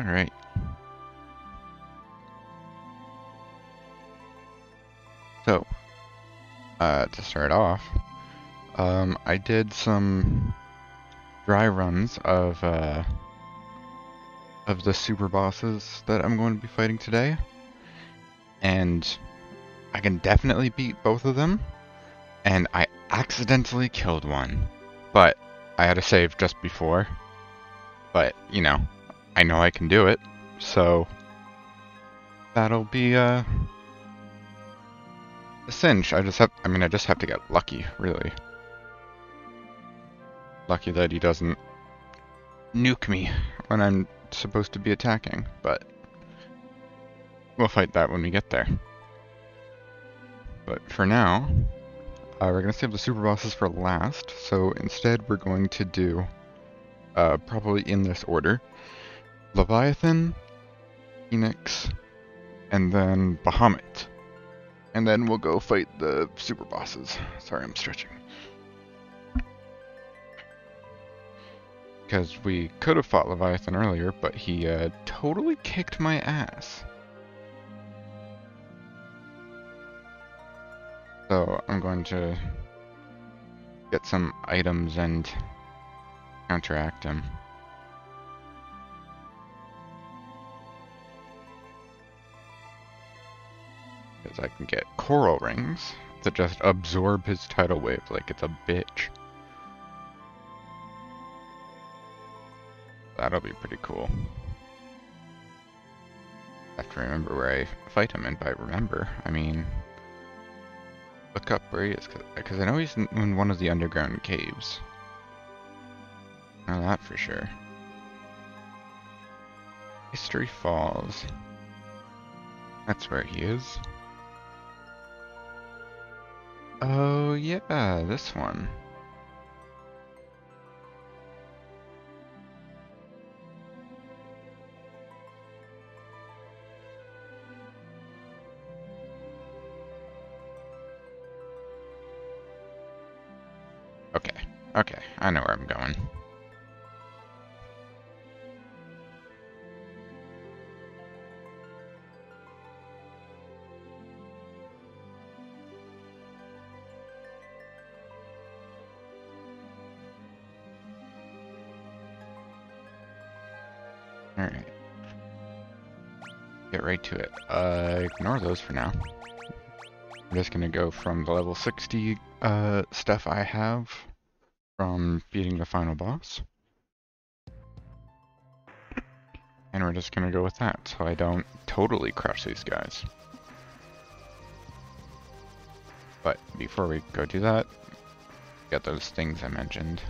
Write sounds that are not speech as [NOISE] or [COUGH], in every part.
Alright. So, uh, to start off, um, I did some dry runs of, uh, of the super bosses that I'm going to be fighting today. And I can definitely beat both of them. And I accidentally killed one. But I had to save just before. But, you know, I know I can do it. So that'll be uh, a cinch. I just have, I mean, I just have to get lucky, really. Lucky that he doesn't nuke me when I'm supposed to be attacking, but we'll fight that when we get there. But for now, uh, we're going to save the super bosses for last, so instead we're going to do, uh, probably in this order, Leviathan, Phoenix, and then Bahamut. And then we'll go fight the super bosses. Sorry, I'm stretching. Because we could have fought Leviathan earlier, but he uh, totally kicked my ass. So I'm going to get some items and counteract him. I can get coral rings that just absorb his tidal wave like it's a bitch. That'll be pretty cool. I have to remember where I fight him, and by remember, I mean look up where he is, because I know he's in, in one of the underground caves. Know that for sure. Istory Falls. That's where he is. Oh yeah, this one. Okay, okay, I know where I'm going. To it. Uh, ignore those for now. I'm just gonna go from the level 60 uh, stuff I have from beating the final boss. And we're just gonna go with that, so I don't totally crush these guys. But before we go do that, get those things I mentioned.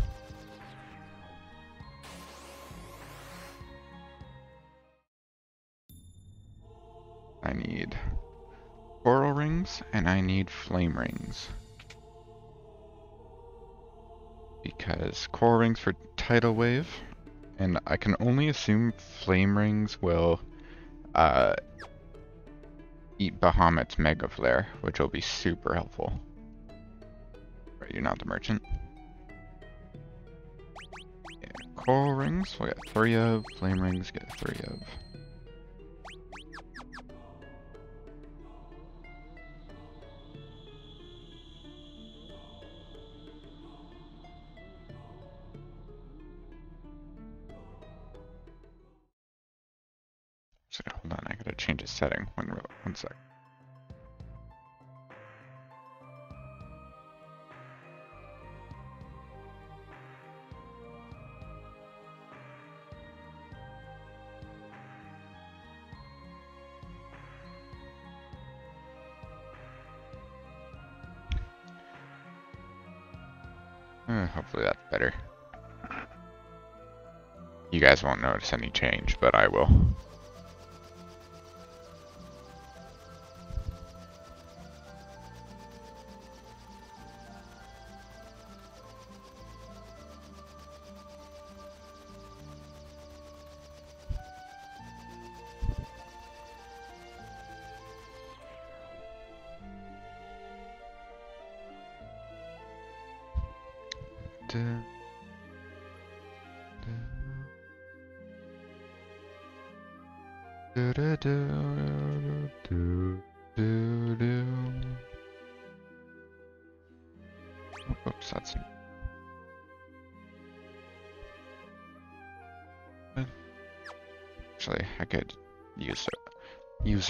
And I need flame rings. Because coral rings for tidal wave, and I can only assume flame rings will uh, eat Bahamut's Mega Flare, which will be super helpful. Right, you're not the merchant. Yeah, coral rings, we'll get three of, flame rings, get three of. Change a setting. One, one sec. Uh, hopefully that's better. You guys won't notice any change, but I will.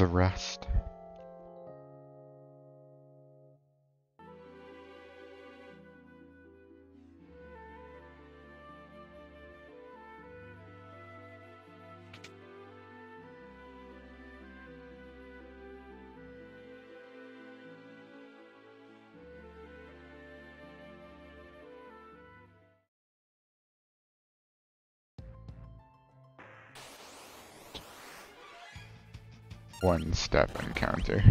A rest. One step encounter.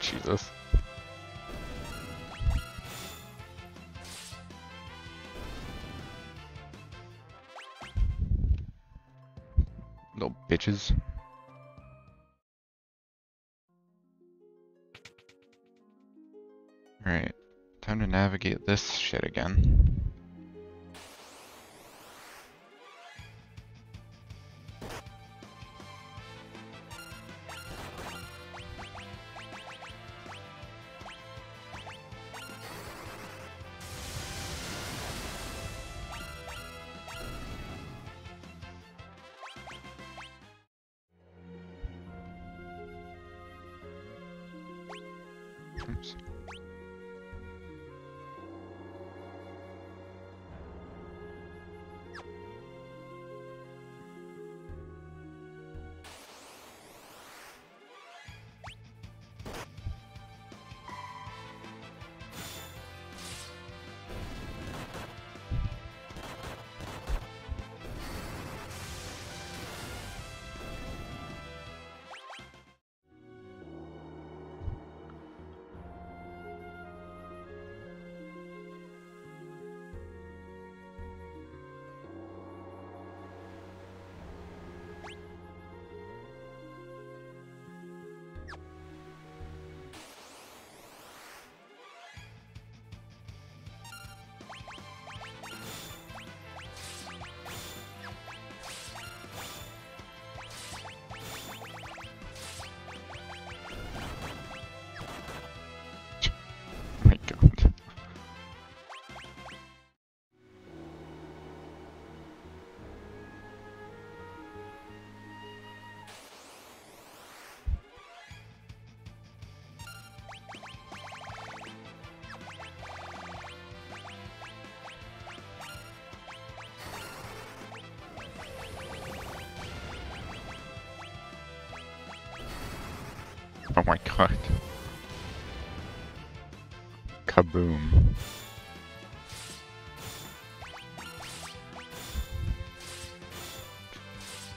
Jesus. Little bitches. Alright. Time to navigate this shit again.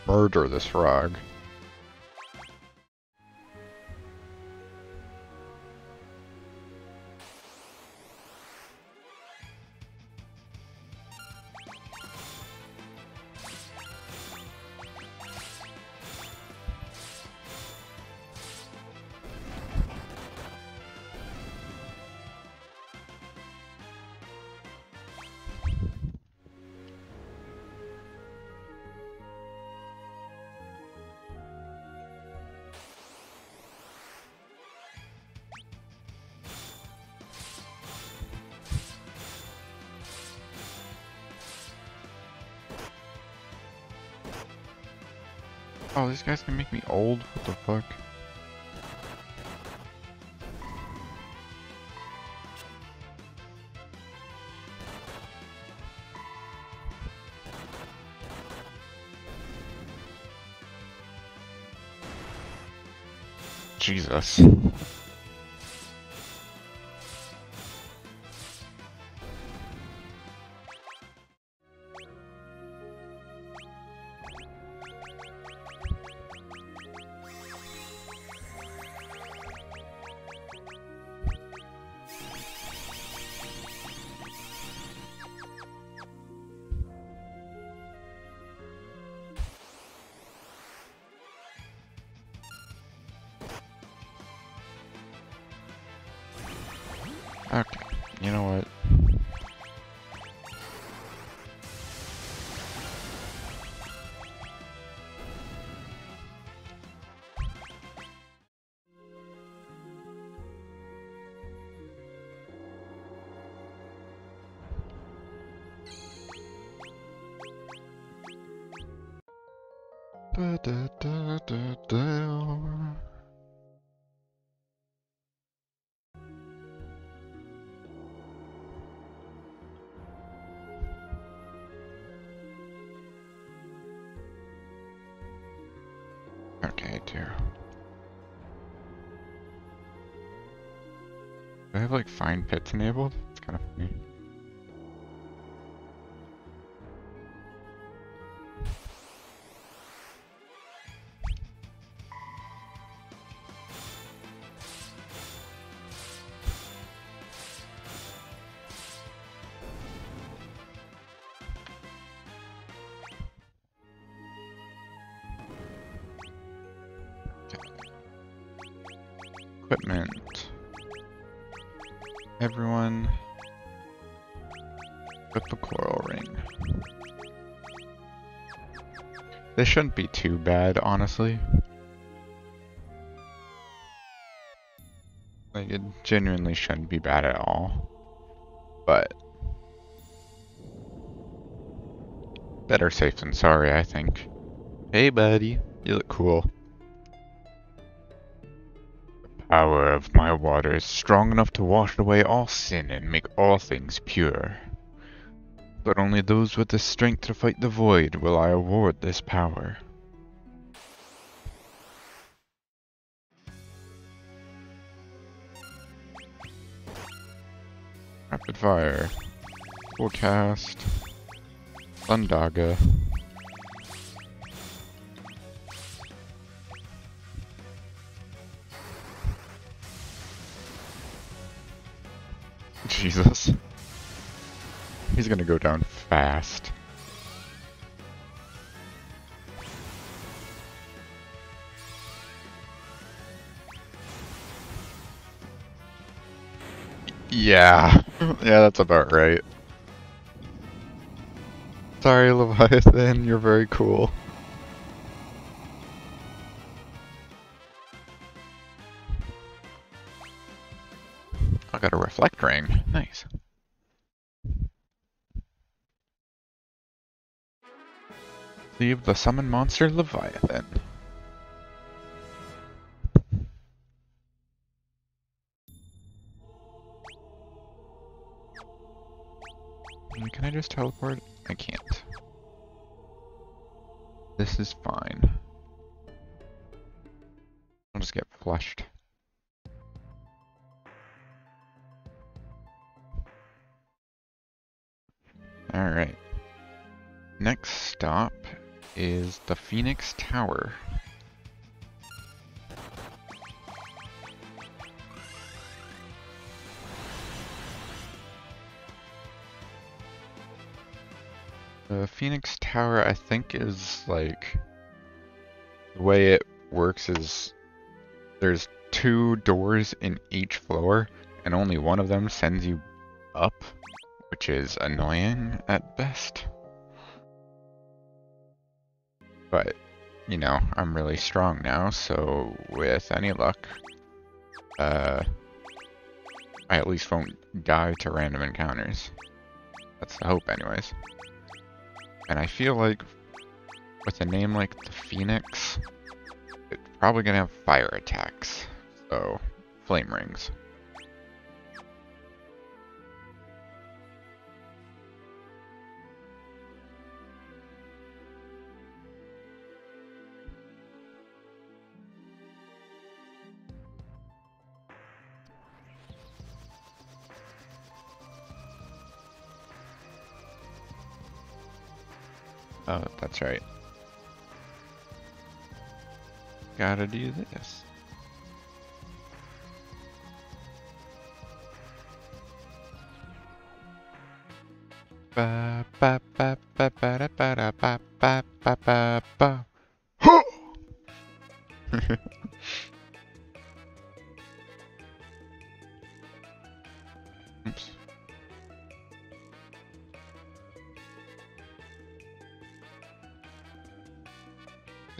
Murder this frog. Oh, these guys can make me old? What the fuck? Jesus. Okay, dear. Do I have like find pits enabled? It's kind of funny. This shouldn't be too bad, honestly. Like, it genuinely shouldn't be bad at all. But... Better safe than sorry, I think. Hey, buddy. You look cool. The power of my water is strong enough to wash away all sin and make all things pure. But only those with the strength to fight the void will I award this power. Rapid fire. Forecast. Thundaga. Yeah. Yeah, that's about right. Sorry, Leviathan, [LAUGHS] you're very cool. I got a reflect ring. Nice. Leave the summon monster Leviathan. Can I just teleport? I can't. This is fine. I'll just get flushed. Alright. Next stop is the Phoenix Tower. The Phoenix Tower, I think, is like the way it works is there's two doors in each floor, and only one of them sends you up, which is annoying at best. But, you know, I'm really strong now, so with any luck, uh, I at least won't die to random encounters. That's the hope anyways. And I feel like with a name like the Phoenix, it's probably gonna have fire attacks. So, flame rings. Oh, that's right. Gotta do this. Ba ba ba ba ba da ba da ba ba ba ba ba. [LAUGHS]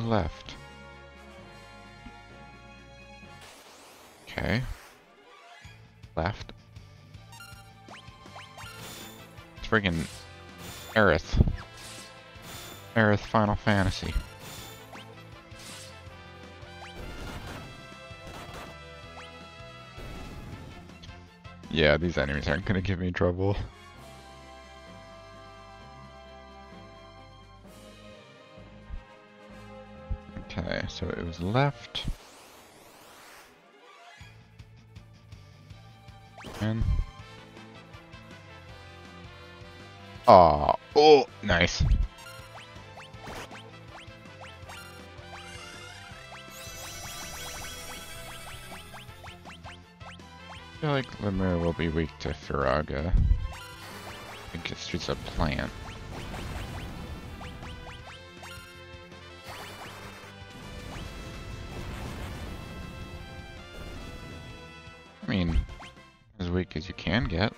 to left. Okay. Left. It's friggin' Aerith. Aerith Final Fantasy. Yeah, these enemies aren't gonna give me trouble. Okay, so it was left. And Aw, oh, nice. I feel like Lemur will be weak to Firaga. I think it's just a plant. Can get.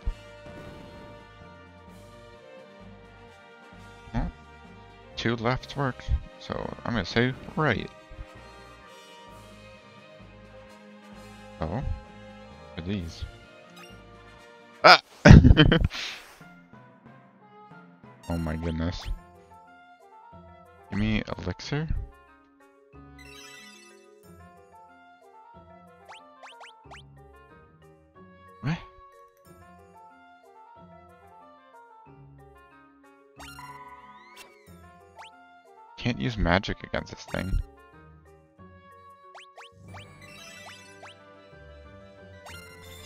Two lefts work, so I'm gonna say right. Oh, are these? Ah! [LAUGHS] oh my goodness. Give me elixir? Use magic against this thing.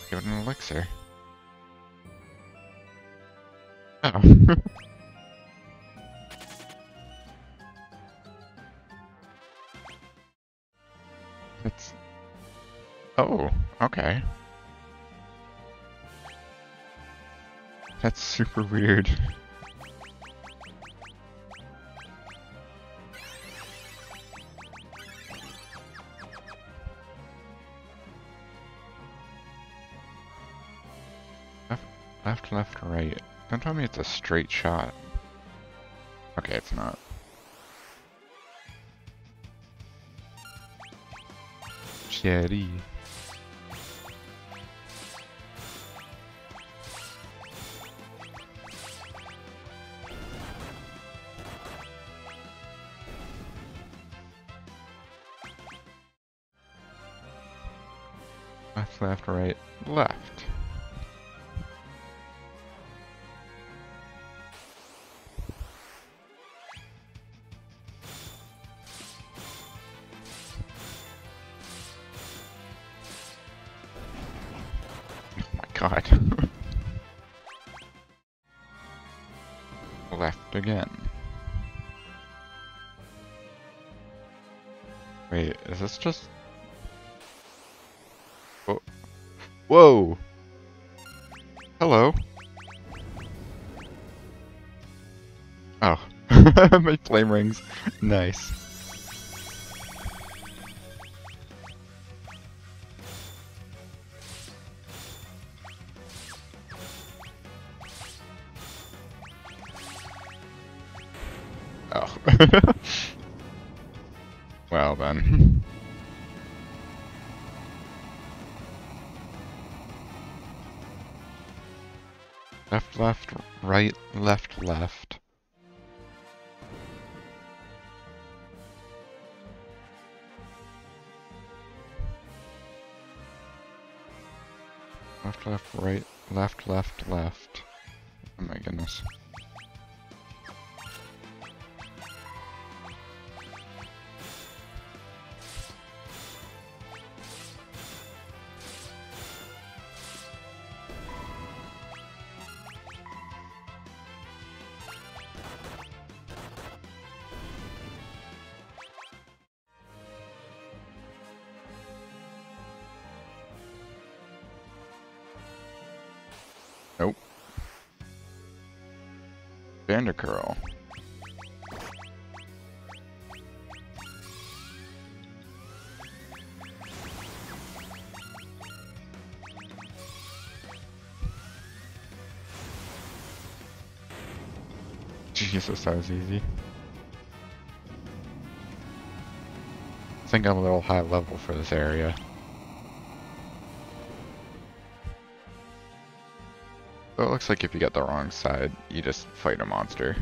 Give it an elixir. Oh. [LAUGHS] It's... Oh, okay. That's super weird. [LAUGHS] tell me it's a straight shot. Okay, it's not. Cherry. Left, left, right, left. Just... Oh. Whoa! Hello. Oh. [LAUGHS] My flame rings. Nice. Oh. [LAUGHS] well then. [LAUGHS] Left, right, left. Left, Jesus, that was easy. I think I'm a little high level for this area. So it looks like if you get the wrong side, you just fight a monster.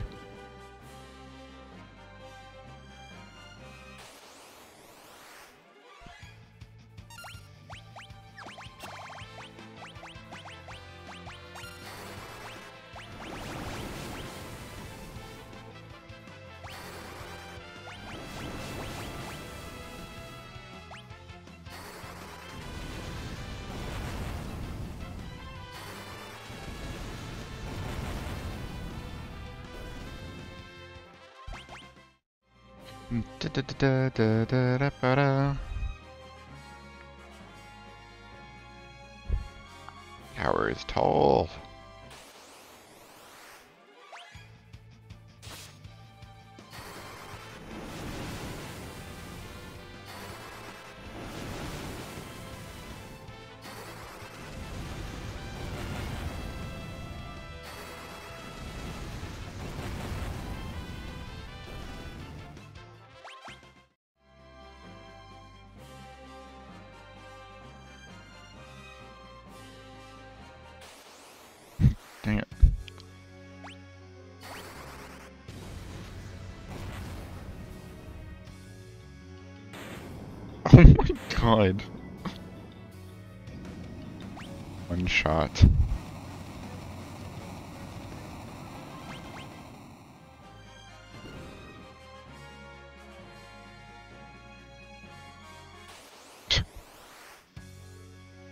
God. One shot.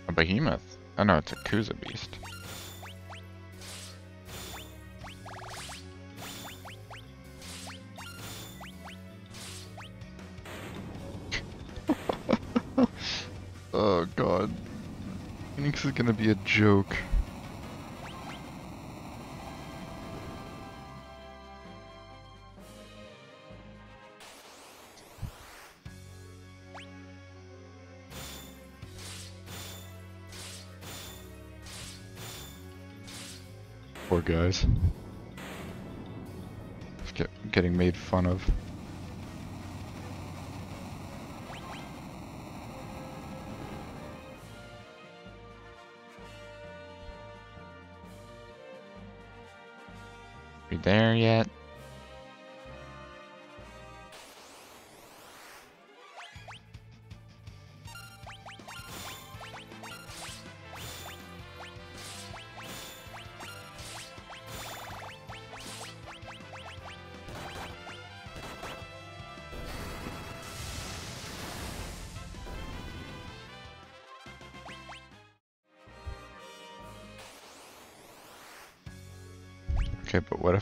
A behemoth. Oh no, it's a Kuza beast. God. Phoenix is gonna be a joke. Poor guys. Just Get, getting made fun of. There yet?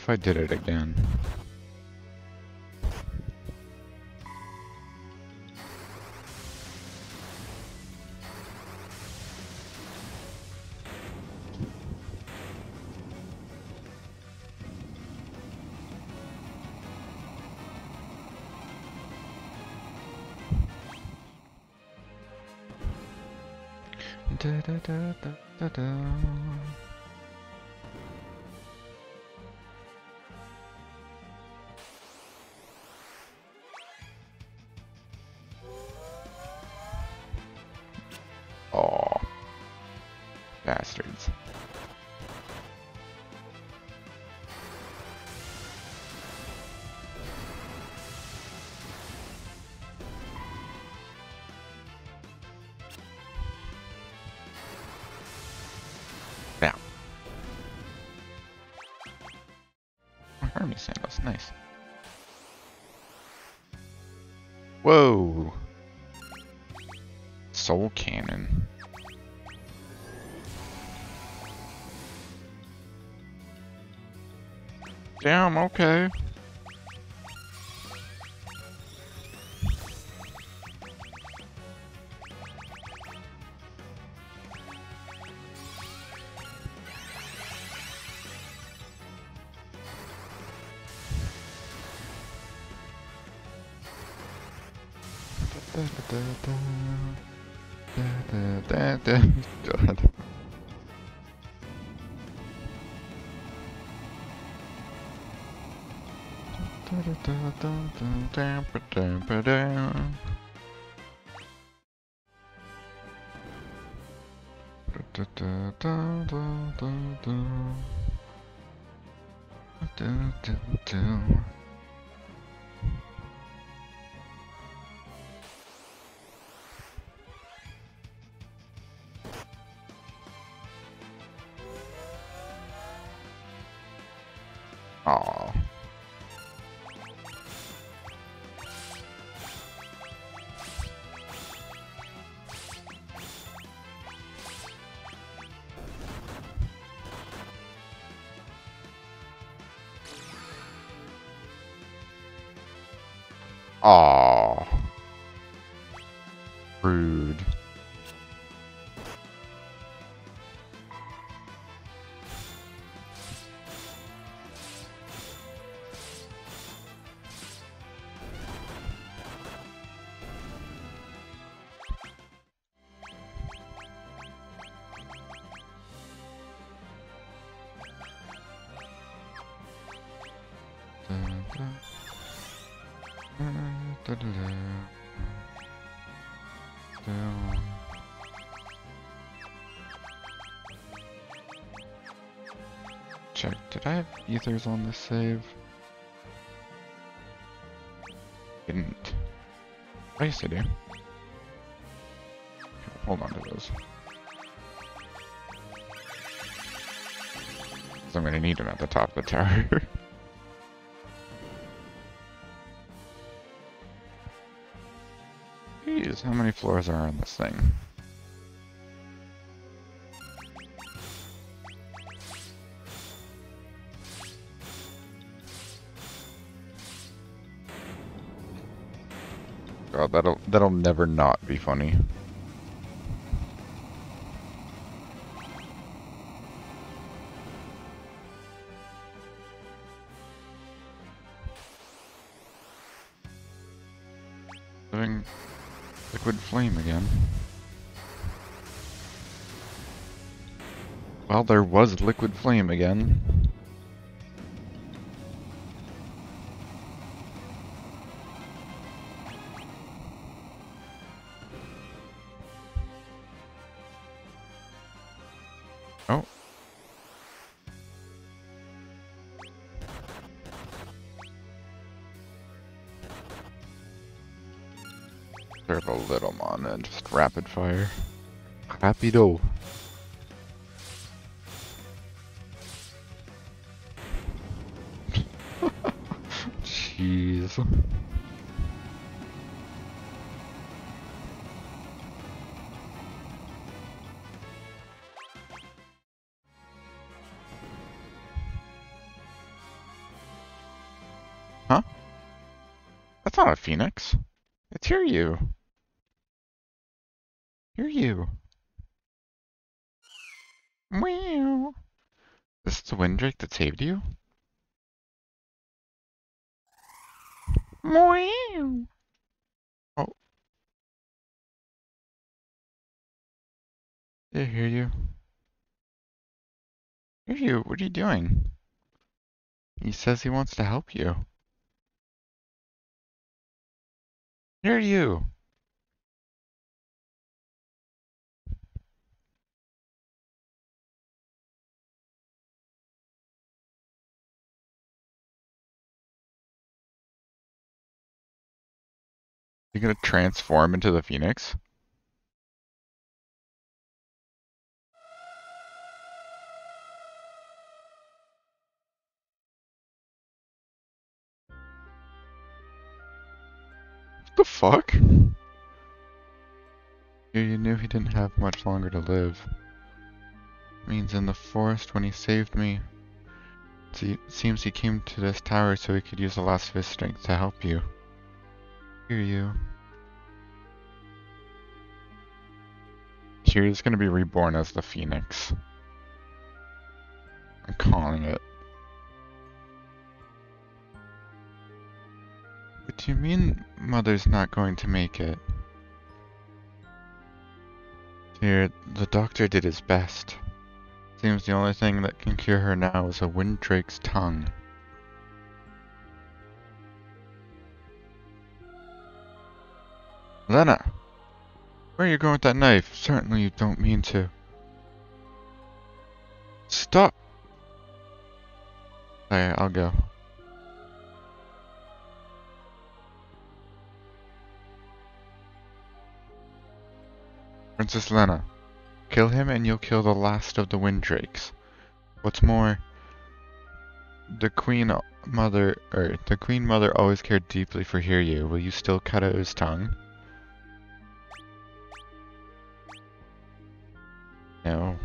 I did it again? Hermes sandals, nice. Whoa. Soul Cannon. Damn, okay. Check, did I have ethers on this save? Didn't. I used to do. Hold on to those. I'm gonna need them at the top of the tower. [LAUGHS] How many floors are on this thing? God, that'll that'll never not be funny. Well, there was liquid flame again. Oh. Serve a little just rapid fire. Happy Rapido. Huh? That's not a phoenix. It's Hiryu. you. Meow. This is the Windrake that saved you? Meow. Oh. I hear you. Hiryu, what are you doing? He says he wants to help you. Hiryu. You gonna transform into the phoenix? The fuck? You knew he didn't have much longer to live. Means in the forest when he saved me. See, seems he came to this tower so he could use the last of his strength to help you. Hear you. Hiryu's gonna be reborn as the Phoenix. I'm calling it. Do you mean Mother's not going to make it? Dear, the doctor did his best. Seems the only thing that can cure her now is a Windrake's tongue. Lena! Where are you going with that knife? Certainly you don't mean to. Stop! Okay, I'll go. Princess Lena, kill him and you'll kill the last of the Windrakes. What's more, the Queen Mother, or the Queen Mother always cared deeply for Hiryu. Will you still cut out his tongue? No.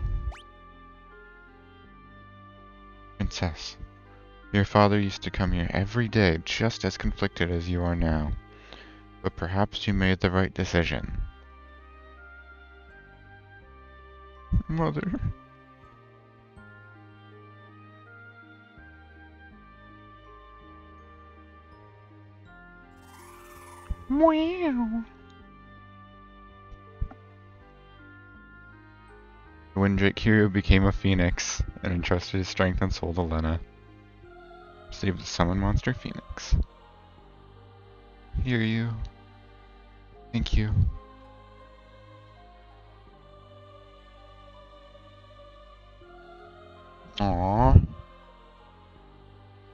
Princess, your father used to come here every day just as conflicted as you are now. But perhaps you made the right decision. Mother. Wow. When Drake Hero became a phoenix and entrusted his strength and soul to Lena, save the summon monster phoenix. Hiryu. Thank you. Aww.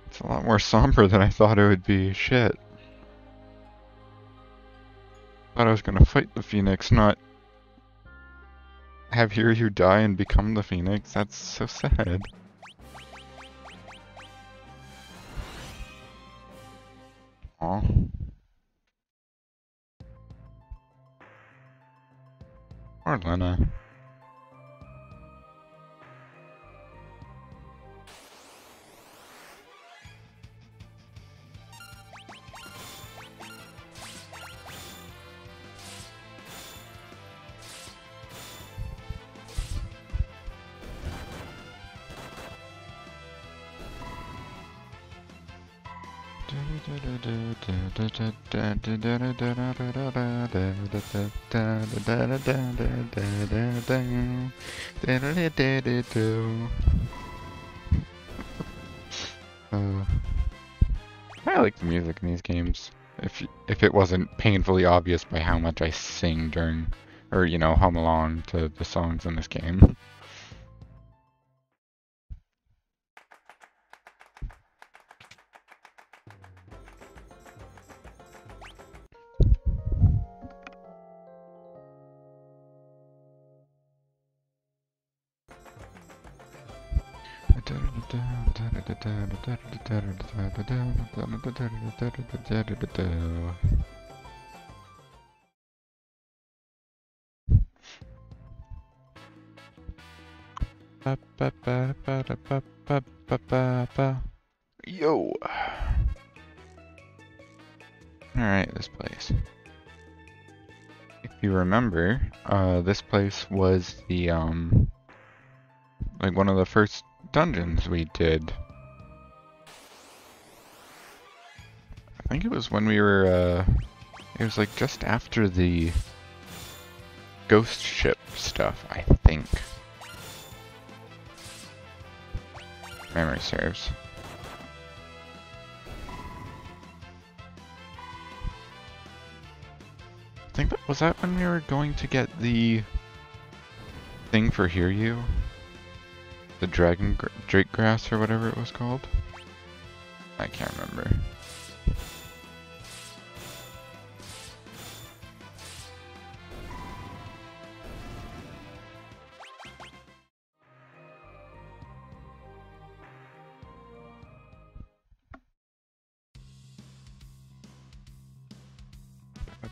It's a lot more somber than I thought it would be. Shit. Thought I was gonna fight the Phoenix, not have Hiryu die and become the Phoenix. That's so sad. Aw. Poor Lena. Uh, I like the music in these games. If if it wasn't painfully obvious by how much I sing during, or you know, hum along to the songs in this game. Yo! Alright, this place. If you remember, uh, this place was the, um, like one of the first dungeons we did. I think it was when we were, uh, it was like just after the ghost ship stuff, I think. Memory serves. I think that, was that when we were going to get the thing for Hiryu? The dragon drake grass or whatever it was called? I can't remember.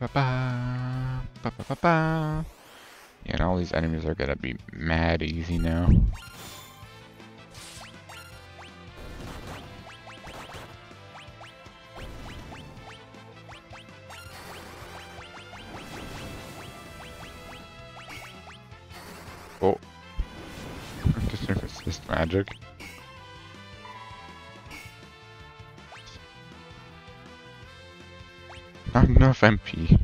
Ba -ba -ba, Yeah, and all these enemies are gonna be mad easy now. Oh. [LAUGHS] Just just magic. of MP.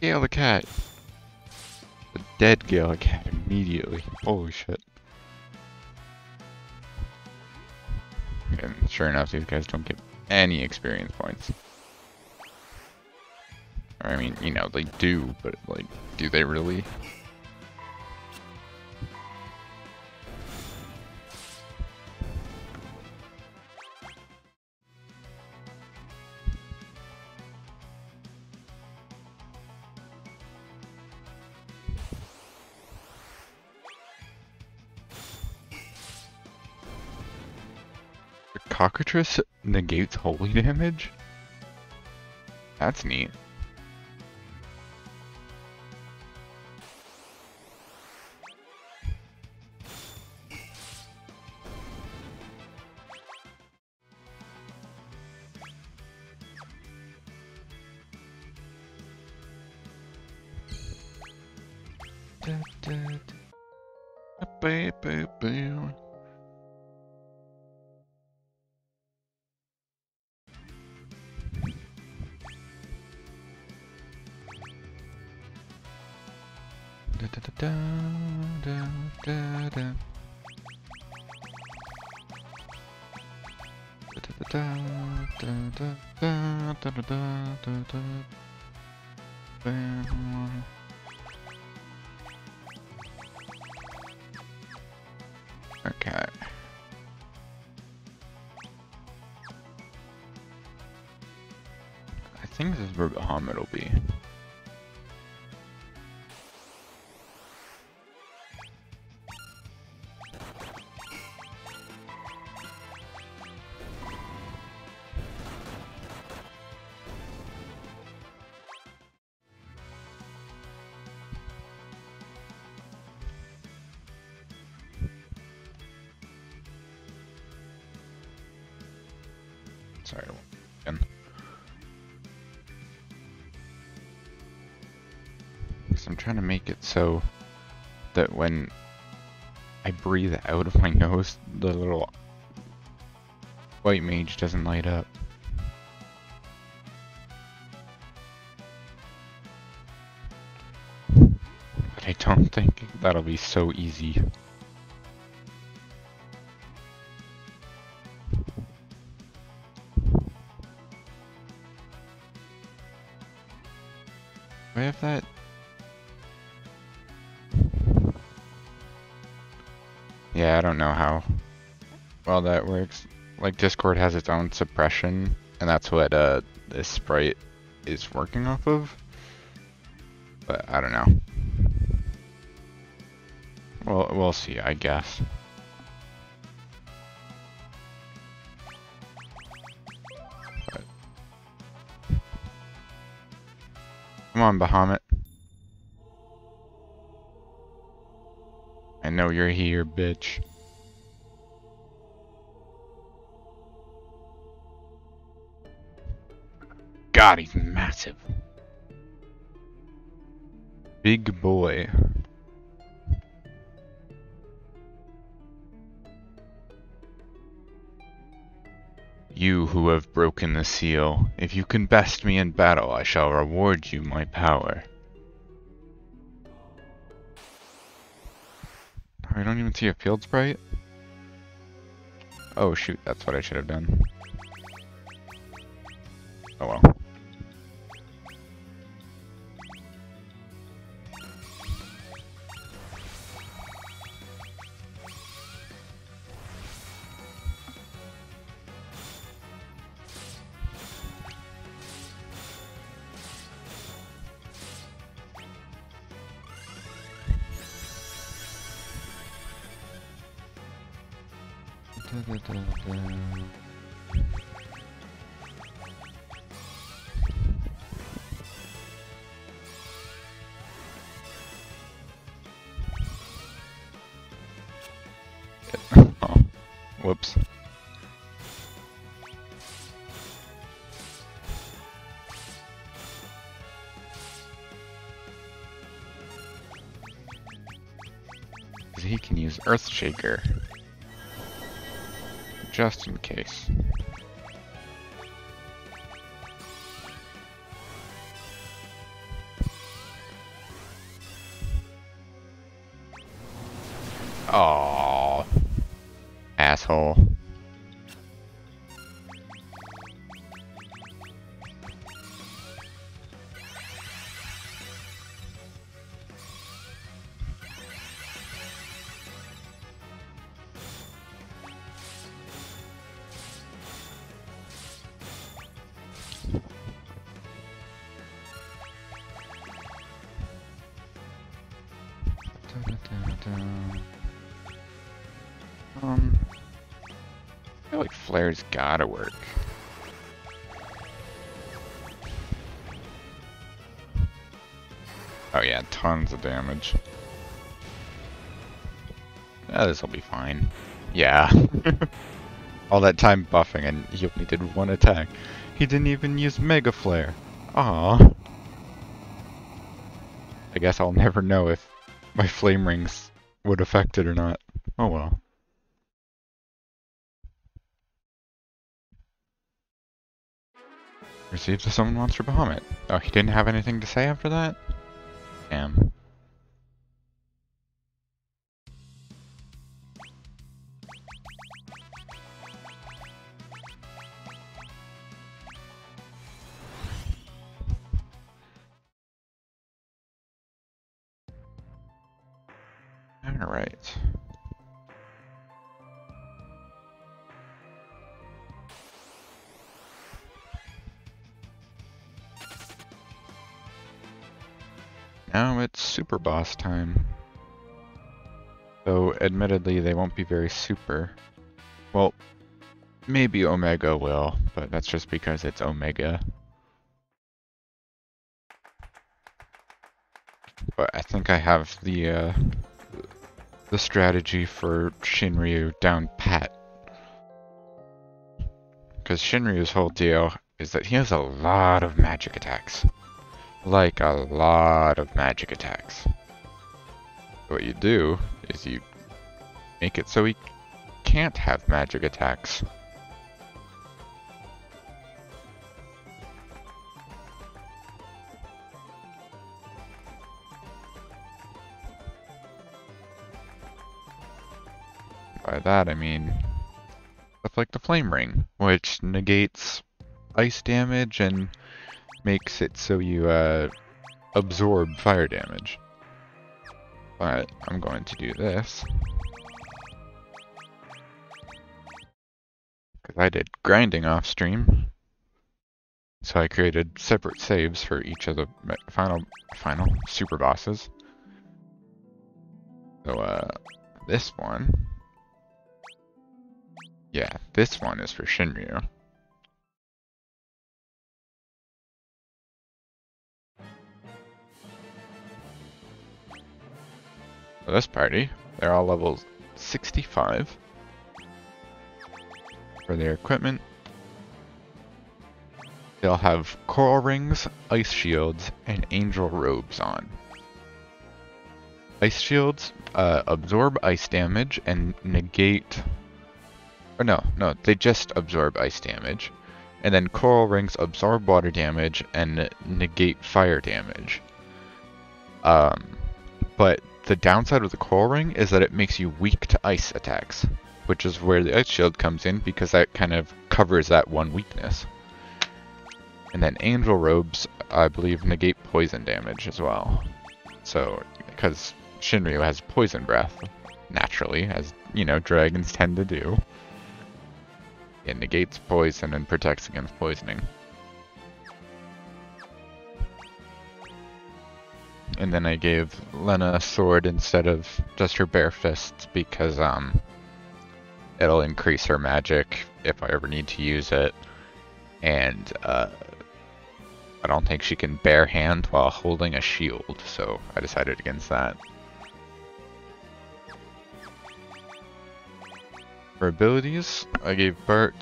Gail the cat. The dead Gail cat immediately. Holy shit. And sure enough, these guys don't get any experience points. I mean, you know, they do, but like, do they really? Negates holy damage? That's neat. Bam. Okay. I think this is where Bahamut will be. So that when I breathe out of my nose, the little white mage doesn't light up. But I don't think that'll be so easy. Works. Like Discord has its own suppression, and that's what uh this sprite is working off of. But I don't know. Well, we'll see, I guess. But- Come on, Bahamut. I know you're here, bitch. God, he's massive. Big boy. You who have broken the seal, if you can best me in battle, I shall reward you my power. I don't even see a field sprite. Oh shoot, that's what I should have done. Flare's gotta work. Oh yeah, tons of damage. Yeah, this'll be fine. Yeah. [LAUGHS] All that time buffing and he only did one attack. He didn't even use Mega Flare. Aww. I guess I'll never know if my flame rings would affect it or not. Oh well. Received the Summon Monster Bahamut. Oh, he didn't have anything to say after that? Damn. Alright. Now it's super boss time. Though, admittedly, they won't be very super. Well, maybe Omega will, but that's just because it's Omega. But I think I have the, uh, the strategy for Shinryu down pat. Because Shinryu's whole deal is that he has a lot of magic attacks. Like a lot of magic attacks. What you do is you make it so he can't have magic attacks. By that I mean stuff like the Flame Ring, which negates ice damage and makes it so you uh, absorb fire damage. But I'm going to do this. Because I did grinding off stream. So I created separate saves for each of the final final super bosses. So uh this one yeah, this one is for Shinryu. This party, they're all levels 65 for their equipment. They'll have coral rings, ice shields, and angel robes on. Ice shields uh, absorb ice damage and negate or no, no, they just absorb ice damage. And then coral rings absorb water damage and negate fire damage. Um, but the downside of the coral ring is that it makes you weak to ice attacks, which is where the ice shield comes in because that kind of covers that one weakness. And then angel robes, I believe, negate poison damage as well. So, because Shinryu has poison breath, naturally, as, you know, dragons tend to do. It negates poison and protects against poisoning. And then I gave Lena a sword instead of just her bare fists because um it'll increase her magic if I ever need to use it. And uh, I don't think she can bare hand while holding a shield, so I decided against that. For abilities, I gave Bart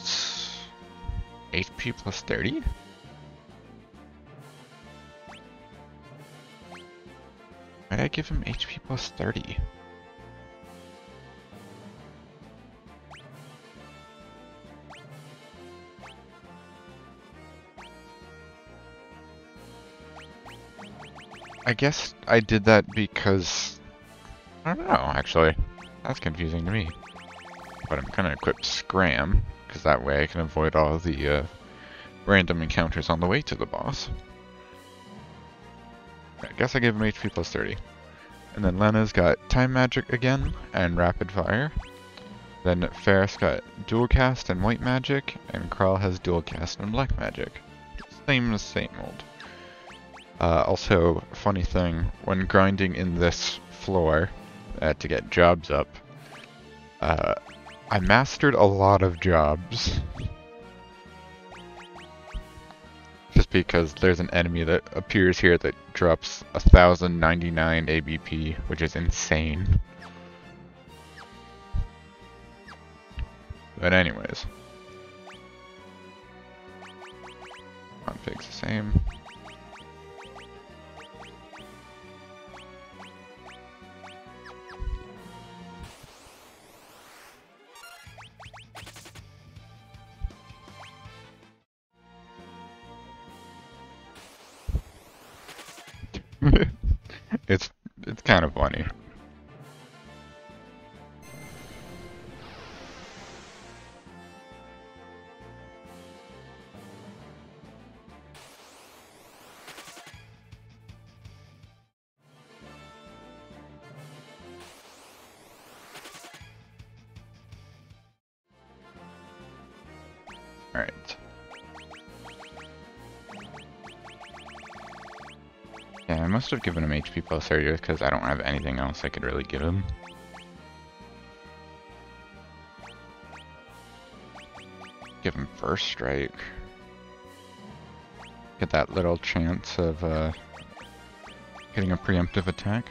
HP plus 30? Why I give him HP plus 30? I guess I did that because... I don't know, actually. That's confusing to me. But I'm gonna equip Scram, because that way I can avoid all the uh, random encounters on the way to the boss. I guess I gave him HP plus 30. And then Lena's got Time Magic again, and Rapid Fire. Then Faris got Dual Cast and White Magic, and Krile has Dual Cast and Black Magic. Same same old. Uh, also, funny thing, when grinding in this floor uh, to get jobs up, uh, I mastered a lot of jobs. [LAUGHS] because there's an enemy that appears here that drops 1099 ABP, which is insane. But anyways. Config's the same. [LAUGHS] it's it's kind of funny. Alright. Yeah, I must have given him HP plus earlier because I don't have anything else I could really give him. Give him first strike. Get that little chance of uh, getting a preemptive attack.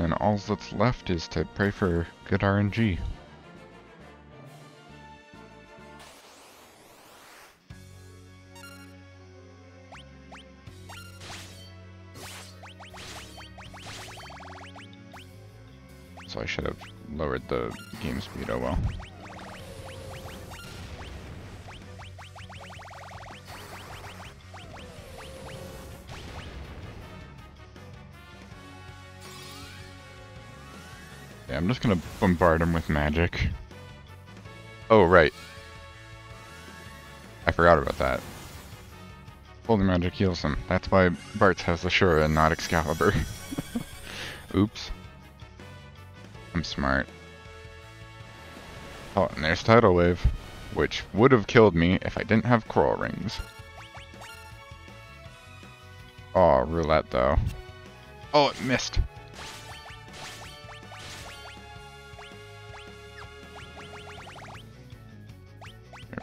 And all that's left is to pray for good RNG. Lowered the game speed, oh well. Yeah, I'm just gonna bombard him with magic. Oh, right. I forgot about that. Holy magic heals him. That's why Bartz has the Shura and not Excalibur. [LAUGHS] Oops. I'm smart. Oh, and there's Tidal Wave, which would have killed me if I didn't have Coral Rings. Oh, Roulette though. Oh, it missed.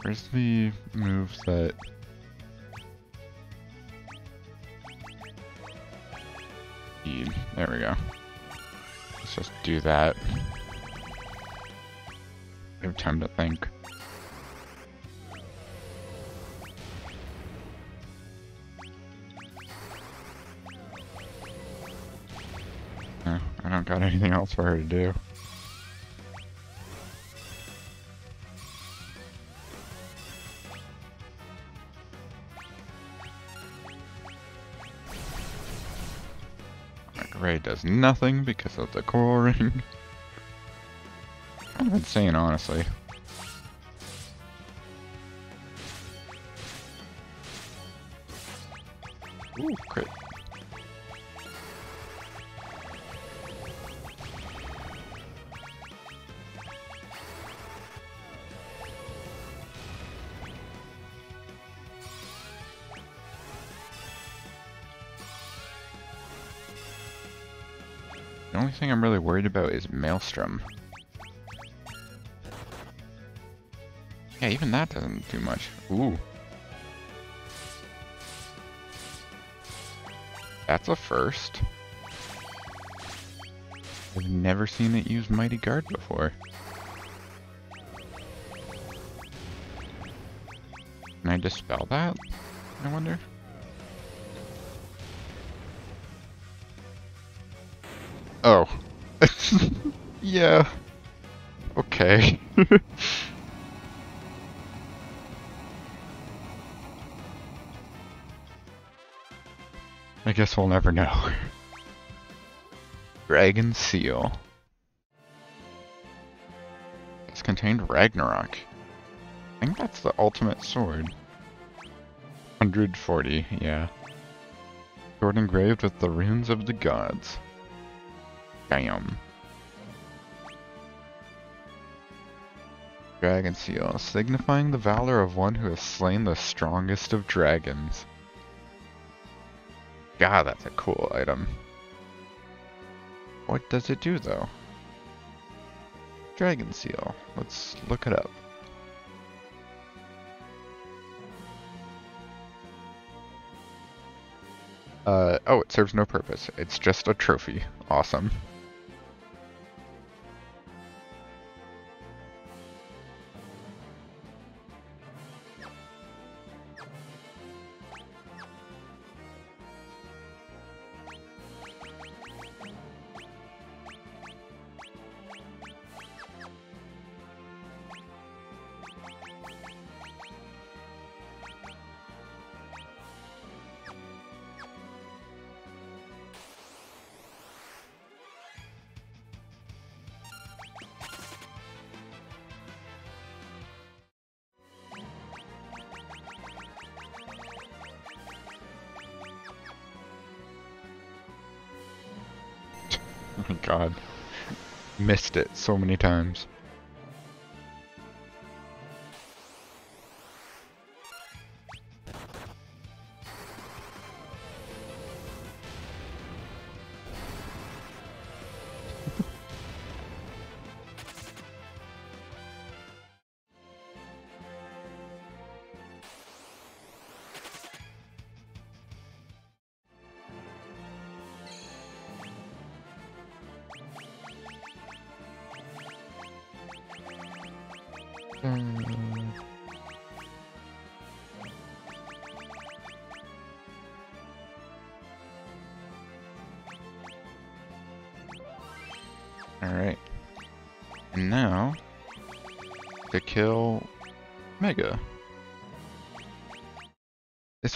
Where's the move that... There we go. Let's just do that. Have time to think. I don't got anything else for her to do. Ray does nothing because of the coral ring. [LAUGHS] insane, honestly. Ooh, crit. The only thing I'm really worried about is Maelstrom. Yeah, even that doesn't do much. Ooh. That's a first. I've never seen it use Mighty Guard before. Can I dispel that? I wonder? Oh. [LAUGHS] yeah. Okay. [LAUGHS] guess we'll never know. [LAUGHS] Dragon Seal. It's contained Ragnarok. I think that's the ultimate sword. 140, yeah. Sword engraved with the runes of the gods. Damn. Dragon Seal, signifying the valor of one who has slain the strongest of dragons. God, that's a cool item. What does it do, though? Dragon Seal. Let's look it up. Uh, oh, it serves no purpose. It's just a trophy. Awesome. [LAUGHS] god. Missed it so many times.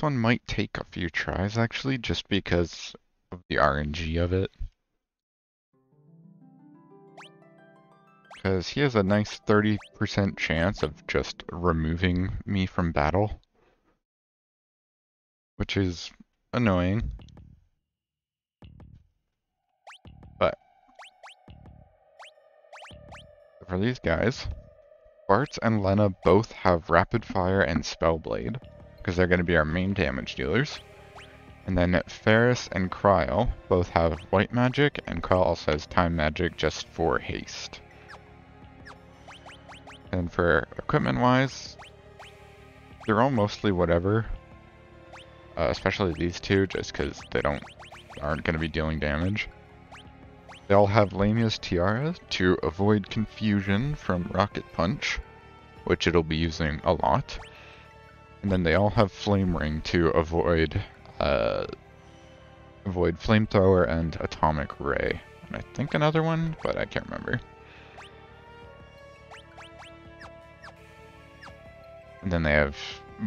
One might take a few tries actually, just because of the RNG of it. Because he has a nice 30% chance of just removing me from battle. Which is annoying. But for these guys, Bart and Lena both have Rapid Fire and Spellblade, because they're going to be our main damage dealers. And then Faris and Krile both have White Magic, and Krile also has Time Magic just for haste. And for equipment-wise, they're all mostly whatever. Uh, especially these two, just because they don't aren't going to be dealing damage. They all have Lamia's Tiara to avoid confusion from Rocket Punch, which it'll be using a lot. And then they all have Flame Ring to avoid uh, avoid Flamethrower and Atomic Ray. And I think another one, but I can't remember. And then they have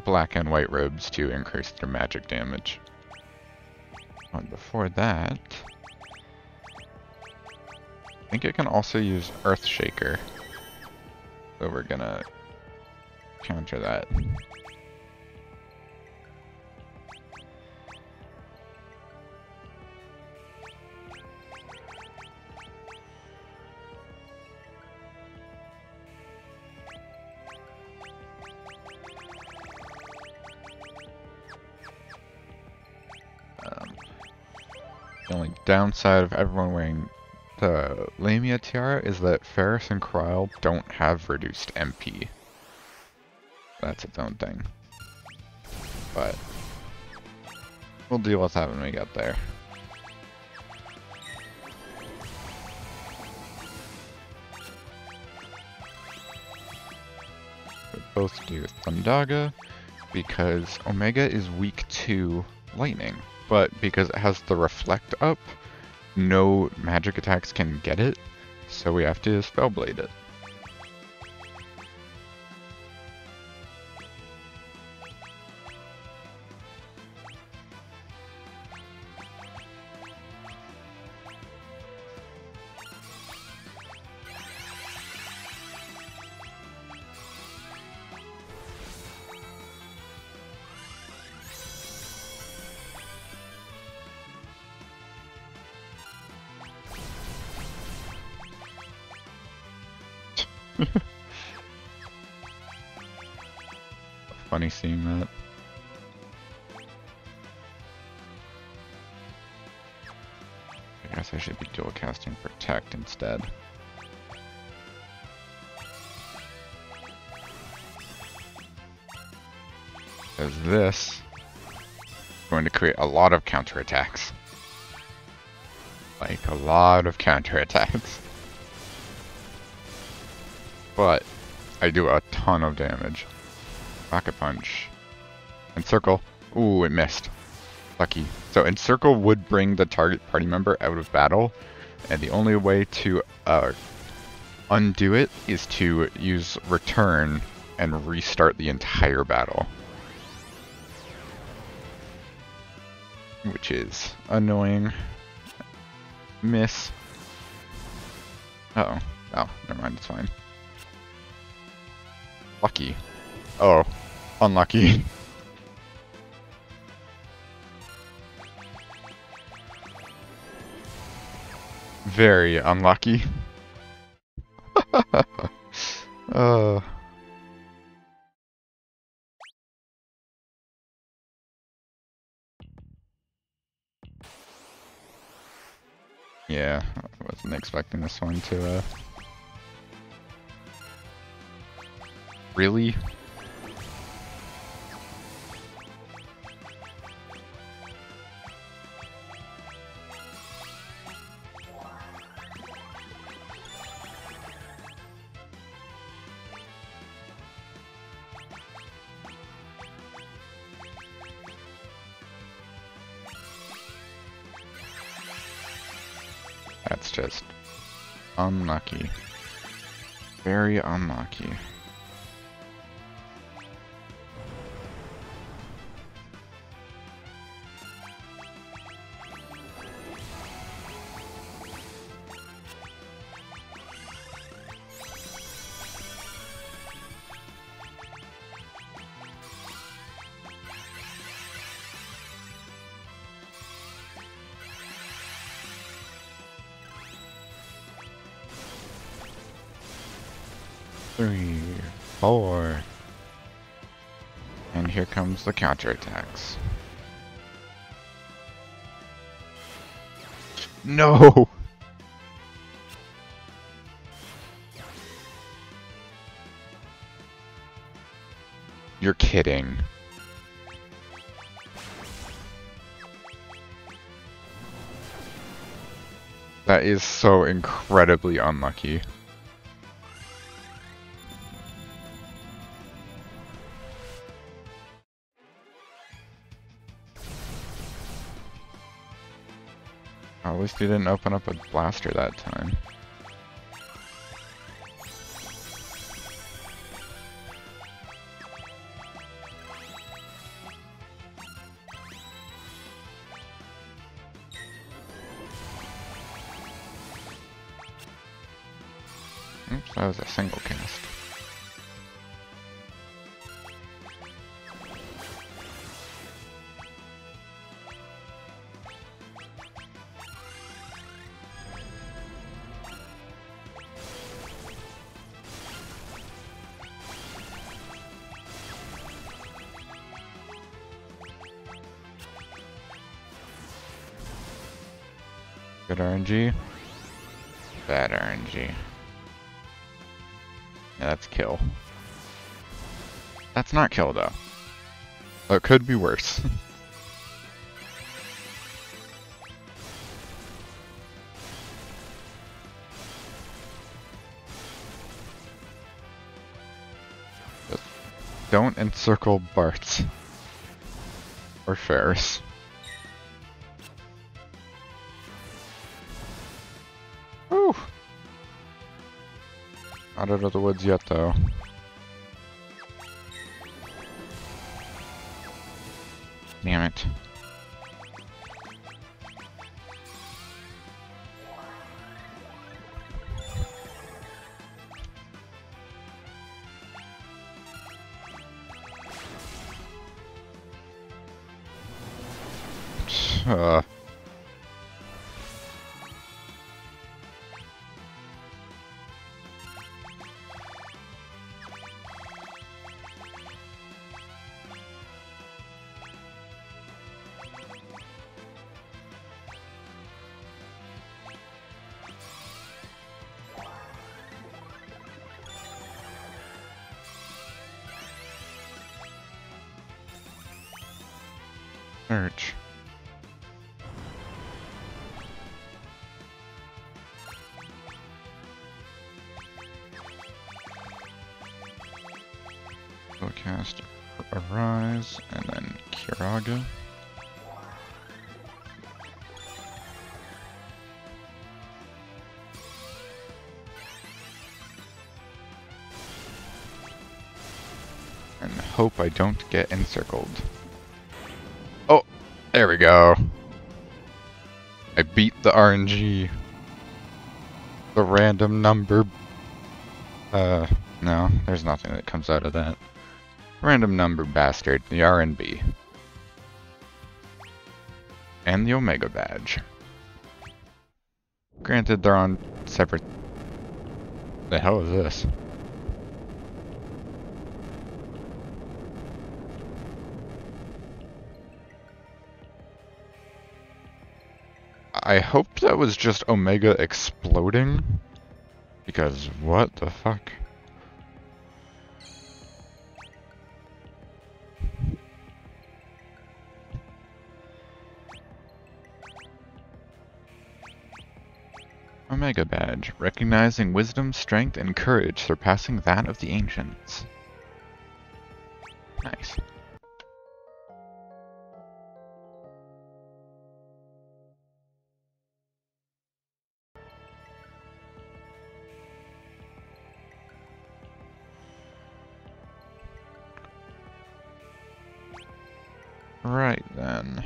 black and white robes to increase their magic damage. And before that, I think it can also use Earthshaker. So we're gonna counter that. Downside of everyone wearing the Lamia Tiara is that Faris and Krile don't have reduced MP. That's its own thing. But we'll deal with that when we get there. We both do Thundaga because Omega is weak to lightning, but because it has the reflect up, no magic attacks can get it, so we have to Spellblade it. Instead. As this is going to create a lot of counterattacks. Like, a lot of counterattacks. [LAUGHS] But, I do a ton of damage. Rocket Punch. Encircle. Ooh, it missed. Lucky. So Encircle would bring the target party member out of battle, and the only way to uh, undo it is to use Return and restart the entire battle. Which is annoying. Miss. Uh oh. Oh, never mind, it's fine. Lucky. Oh, unlucky. [LAUGHS] Very unlucky. [LAUGHS] uh. Yeah, I wasn't expecting this one to, uh... Really? Very unlucky. Three, four. And here comes the counterattacks. No! You're kidding. That is so incredibly unlucky. He didn't open up a blaster that time. RNG. Bad RNG. Yeah, that's kill. That's not kill though. It could be worse. [LAUGHS] Don't encircle Bartz. Or Faris. Not know the woods yet though. Damn it. Hope I don't get encircled. Oh, there we go. I beat the RNG. The random number. Uh, no, there's nothing that comes out of that. Random number bastard, the RNB. And the Omega badge. Granted, they're on separate... The hell is this? I hope that was just Omega exploding. Because what the fuck? Omega Badge, recognizing wisdom, strength, and courage surpassing that of the ancients. Nice. Right then.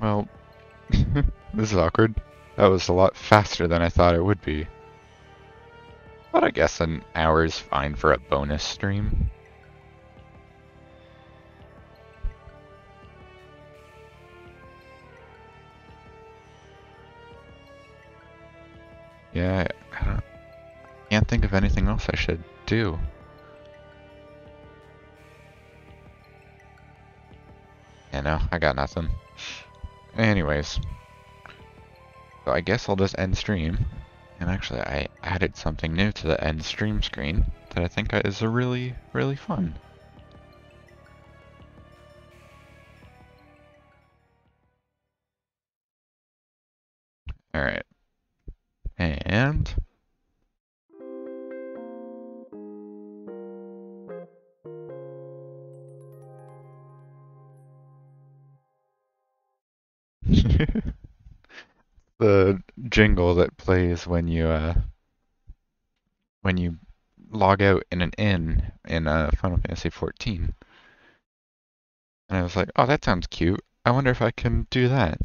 Well, [LAUGHS] this is awkward. That was a lot faster than I thought it would be. But I guess an hour is fine for a bonus stream. Think of anything else I should do. Yeah, no, I got nothing. Anyways. So I guess I'll just end stream. And actually, I added something new to the end stream screen that I think is a really, really fun. Jingle that plays when you uh when you log out in an inn in uh, Final Fantasy XIV. And I was like, oh, that sounds cute. I wonder if I can do that.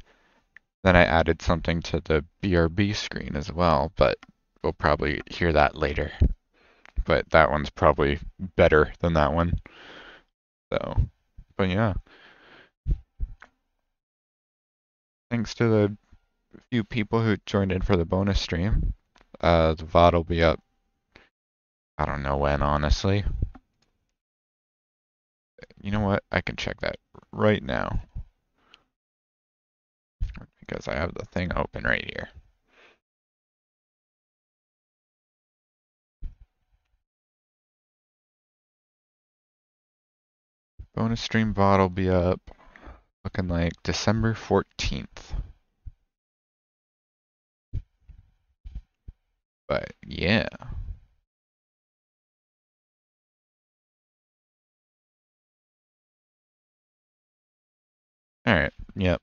Then I added something to the BRB screen as well, but we'll probably hear that later. But that one's probably better than that one. So, but yeah. Thanks to the few people who joined in for the bonus stream. Uh, the VOD will be up. I don't know when, honestly. You know what? I can check that right now. Because I have the thing open right here. Bonus stream VOD will be up looking like December 14th. But yeah. Alright, yep.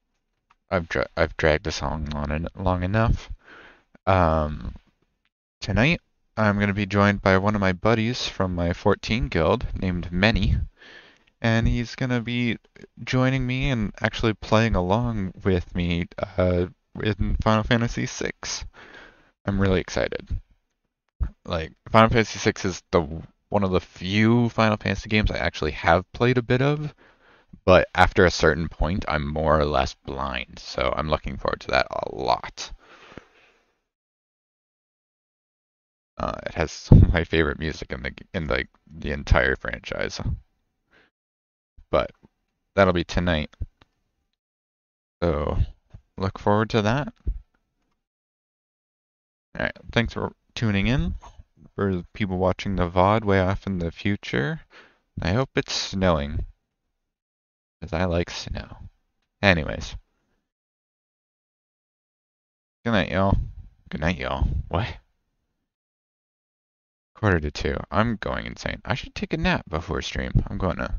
I've dra I've dragged this on long, long enough. Um, tonight I'm going to be joined by one of my buddies from my 14 guild named Many and he's gonna be joining me and actually playing along with me uh, in Final Fantasy VI. I'm really excited. Like Final Fantasy VI is the one of the few Final Fantasy games I actually have played a bit of, but after a certain point, I'm more or less blind. So I'm looking forward to that a lot. Uh, it has [LAUGHS] my favorite music in the in the the entire franchise but that'll be tonight. So look forward to that. Alright, thanks for tuning in. For people watching the VOD way off in the future, I hope it's snowing. Because I like snow. Anyways. Good night, y'all. Good night, y'all. What? Quarter to two. I'm going insane. I should take a nap before stream. I'm going to.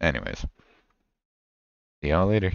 Anyways. See y'all later.